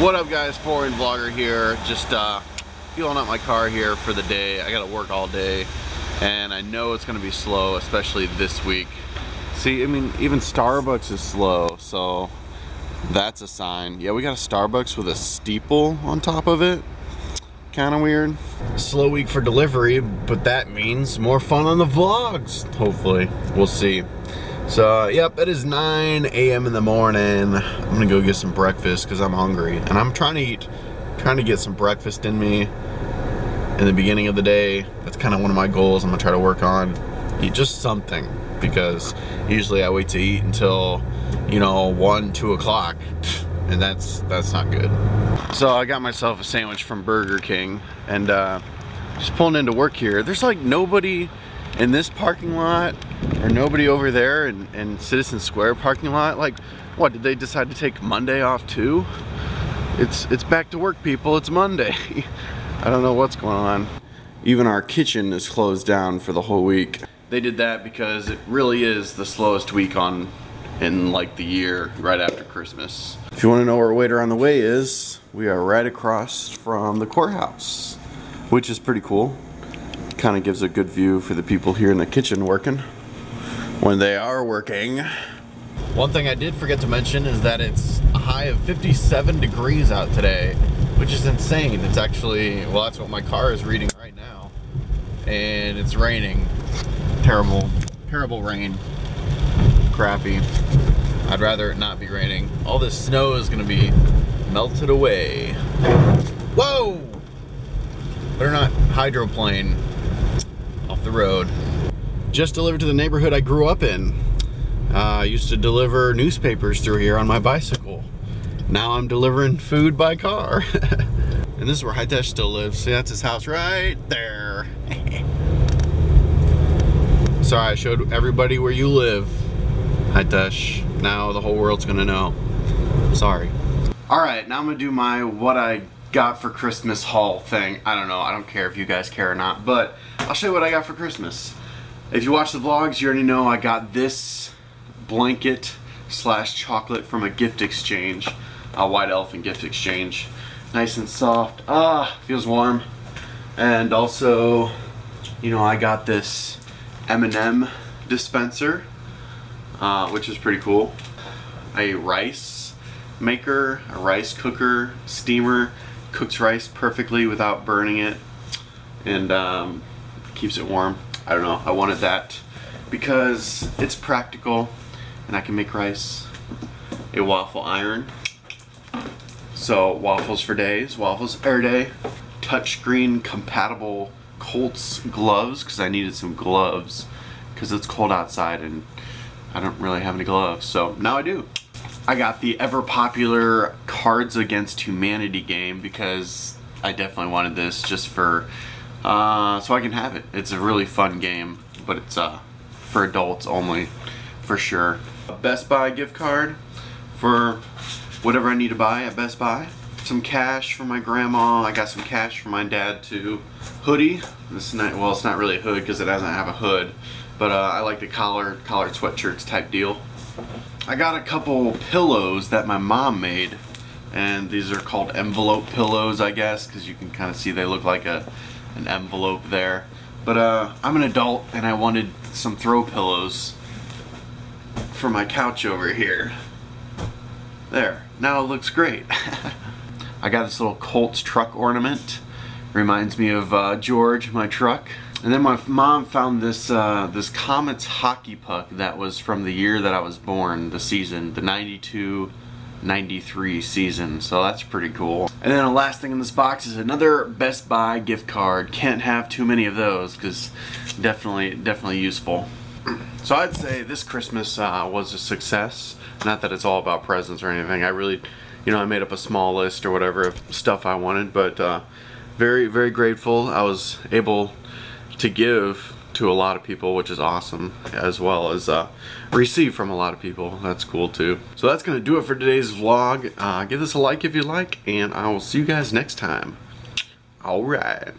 What up guys, Fort Wayne Vlogger here. Just uh, fueling up my car here for the day. I gotta work all day and I know it's gonna be slow, especially this week. See, I mean, even Starbucks is slow, so that's a sign. Yeah, we got a Starbucks with a steeple on top of it. Kind of weird. Slow week for delivery, but that means more fun on the vlogs, hopefully. We'll see. So, uh, yep, it is 9 a.m. in the morning. I'm gonna go get some breakfast because I'm hungry. And I'm trying to eat, trying to get some breakfast in me in the beginning of the day. That's kind of one of my goals I'm gonna try to work on. Eat just something because usually I wait to eat until, you know, 1, 2 o'clock. And that's that's not good. So I got myself a sandwich from Burger King and uh, just pulling into work here. There's like nobody in this parking lot or nobody over there in, in Citizen Square parking lot. Like, what, did they decide to take Monday off too? It's, it's back to work, people. It's Monday. I don't know what's going on. Even our kitchen is closed down for the whole week. They did that because it really is the slowest week on in like the year right after Christmas. If you want to know where Waiter on the Way is, we are right across from the courthouse, which is pretty cool. Kind of gives a good view for the people here in the kitchen working when they are working. One thing I did forget to mention is that it's a high of 57 degrees out today, which is insane. It's actually, well, that's what my car is reading right now. And it's raining. Terrible, terrible rain crappy. I'd rather it not be raining. All this snow is gonna be melted away. Whoa! Better not hydroplane off the road. Just delivered to the neighborhood I grew up in. Uh, I used to deliver newspapers through here on my bicycle. Now I'm delivering food by car. and this is where Hitesh still lives. See, that's his house right there. Sorry, I showed everybody where you live. Hitesh. Now the whole world's gonna know. Sorry. Alright, now I'm gonna do my what I got for Christmas haul thing. I don't know, I don't care if you guys care or not, but I'll show you what I got for Christmas. If you watch the vlogs, you already know I got this blanket slash chocolate from a gift exchange, a White Elephant gift exchange. Nice and soft. Ah, feels warm. And also, you know, I got this M&M dispenser uh, which is pretty cool. A rice maker, a rice cooker, steamer, cooks rice perfectly without burning it and um, keeps it warm. I don't know, I wanted that because it's practical and I can make rice. A waffle iron. So waffles for days, waffles every day. Touchscreen compatible Colts gloves because I needed some gloves because it's cold outside and I don't really have any gloves, so now I do. I got the ever popular Cards Against Humanity game because I definitely wanted this just for, uh, so I can have it. It's a really fun game, but it's uh, for adults only, for sure. A Best Buy gift card for whatever I need to buy at Best Buy. Some cash for my grandma. I got some cash for my dad too. Hoodie. This is not, well, it's not really a hood because it doesn't have a hood but uh, I like the collar, collared sweatshirts type deal. I got a couple pillows that my mom made and these are called envelope pillows I guess because you can kind of see they look like a an envelope there. But uh, I'm an adult and I wanted some throw pillows for my couch over here. There now it looks great. I got this little Colts truck ornament. Reminds me of uh, George my truck and then my mom found this uh, this Komets hockey puck that was from the year that I was born, the season, the 92 93 season, so that's pretty cool. And then the last thing in this box is another Best Buy gift card. Can't have too many of those because definitely, definitely useful. So I'd say this Christmas uh, was a success. Not that it's all about presents or anything. I really, you know, I made up a small list or whatever of stuff I wanted, but uh, very, very grateful. I was able to give to a lot of people, which is awesome, as well as uh, receive from a lot of people. That's cool too. So that's going to do it for today's vlog. Uh, give this a like if you like, and I will see you guys next time. Alright.